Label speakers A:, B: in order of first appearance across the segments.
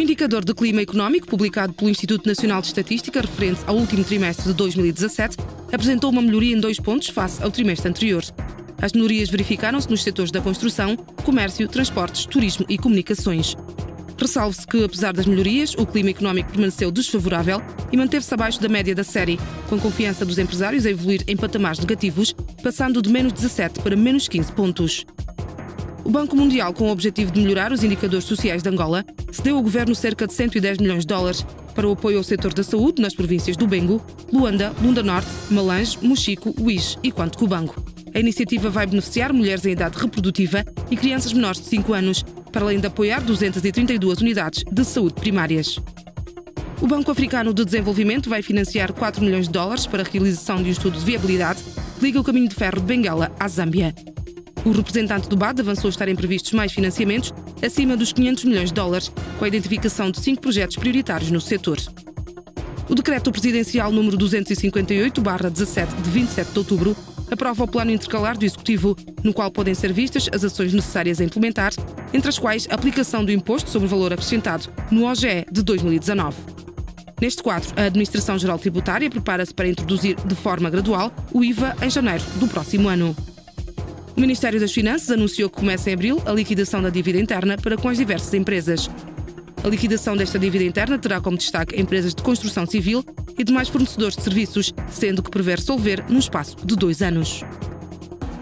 A: indicador de clima económico, publicado pelo Instituto Nacional de Estatística, referente ao último trimestre de 2017, apresentou uma melhoria em dois pontos face ao trimestre anterior. As melhorias verificaram-se nos setores da construção, comércio, transportes, turismo e comunicações. Ressalve-se que, apesar das melhorias, o clima económico permaneceu desfavorável e manteve-se abaixo da média da série, com a confiança dos empresários a evoluir em patamares negativos, passando de menos 17 para menos 15 pontos. O Banco Mundial, com o objetivo de melhorar os indicadores sociais de Angola, cedeu ao governo cerca de 110 milhões de dólares para o apoio ao setor da saúde nas províncias do Bengo, Luanda, Lunda Norte, Malange, Mochico, Uís e Quanto Cubango. A iniciativa vai beneficiar mulheres em idade reprodutiva e crianças menores de 5 anos, para além de apoiar 232 unidades de saúde primárias. O Banco Africano de Desenvolvimento vai financiar 4 milhões de dólares para a realização de um estudo de viabilidade que liga o caminho de ferro de Benguela à Zâmbia. O representante do BAD avançou estarem previstos mais financiamentos acima dos 500 milhões de dólares, com a identificação de cinco projetos prioritários no setor. O decreto presidencial número 258-17 de 27 de outubro aprova o plano intercalar do Executivo, no qual podem ser vistas as ações necessárias a implementar, entre as quais a aplicação do Imposto sobre o Valor Acrescentado no OGE de 2019. Neste quadro, a Administração Geral Tributária prepara-se para introduzir de forma gradual o IVA em janeiro do próximo ano. O Ministério das Finanças anunciou que começa em abril a liquidação da dívida interna para com as diversas empresas. A liquidação desta dívida interna terá como destaque empresas de construção civil e demais fornecedores de serviços, sendo que prevê resolver num espaço de dois anos.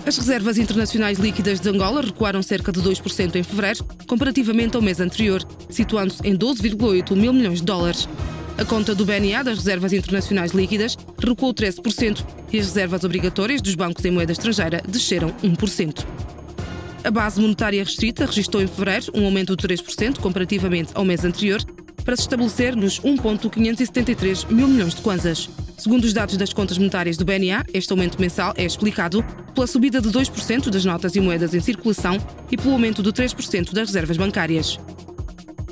A: As reservas internacionais líquidas de Angola recuaram cerca de 2% em fevereiro, comparativamente ao mês anterior, situando-se em 12,8 mil milhões de dólares. A conta do BNA das reservas internacionais líquidas recuou 13% e as reservas obrigatórias dos bancos em moeda estrangeira desceram 1%. A base monetária restrita registrou em fevereiro um aumento de 3% comparativamente ao mês anterior, para se estabelecer nos 1,573 mil milhões de kwanzas. Segundo os dados das contas monetárias do BNA, este aumento mensal é explicado pela subida de 2% das notas e moedas em circulação e pelo aumento de 3% das reservas bancárias.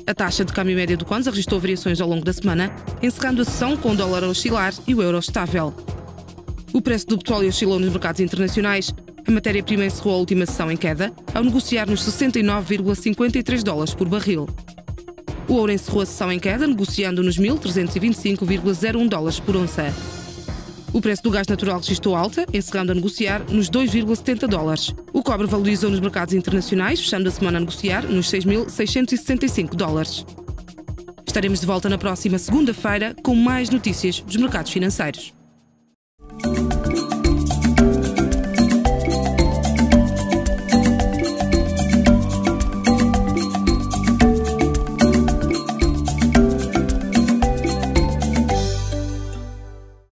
A: A taxa de câmbio média do Kwanza registrou variações ao longo da semana, encerrando a sessão com o dólar a oscilar e o euro estável. O preço do petróleo oscilou nos mercados internacionais. A matéria-prima encerrou a última sessão em queda, ao negociar nos 69,53 dólares por barril. O ouro encerrou a sessão em queda, negociando nos 1.325,01 dólares por onça. O preço do gás natural registrou alta, encerrando a negociar nos 2,70 dólares. O cobre valorizou nos mercados internacionais, fechando a semana a negociar nos 6.665 dólares. Estaremos de volta na próxima segunda-feira com mais notícias dos mercados financeiros.